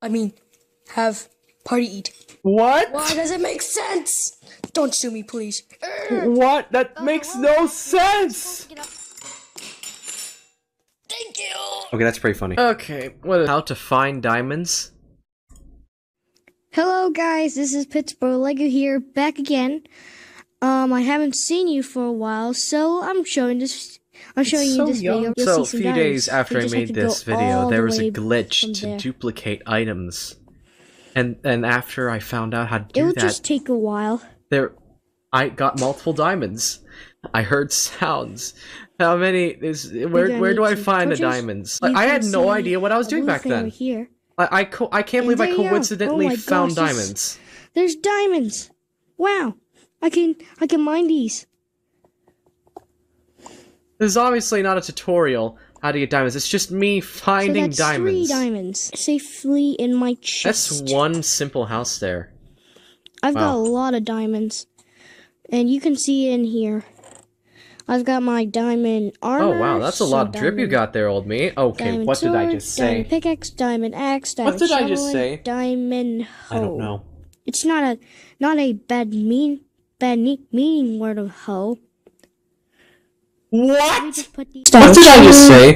I mean, have party eat. What? Why does it make sense? Don't sue me, please. What? That makes no sense! Thank you. Okay, that's pretty funny. Okay, what how to find diamonds? Hello guys, this is Pittsburgh Lego here, back again. Um, I haven't seen you for a while, so I'm showing this. I'm showing so you this young. video. You'll so a see some few days after I made this video, all there the was a glitch to there. duplicate items. And and after I found out how to do It do will that, just take a while. there I got multiple diamonds. I heard sounds. How many is where where do I some find the diamonds? Like, I had no idea what I was doing back then. Here, I I, co- I can't And believe I there you are. coincidentally Oh found gosh, diamonds. there's diamonds. Wow, I can I can mine these. This is obviously not a tutorial how to get diamonds. It's just me finding so that's three diamonds. diamonds safely in my chest. That's one simple house there. I've got a lot of diamonds, and you can see in here. I've got my diamond armor. Oh wow, that's a some lot of drip you got there, old me. Okay, Diamond what did I sword, just Diamond say? pickaxe, diamond axe, What diamond did I just shovel, say? Diamond hoe. I don't know. It's not a not a bad mean bad ne- meaning word of hoe. Let me What? just put these What did I just say?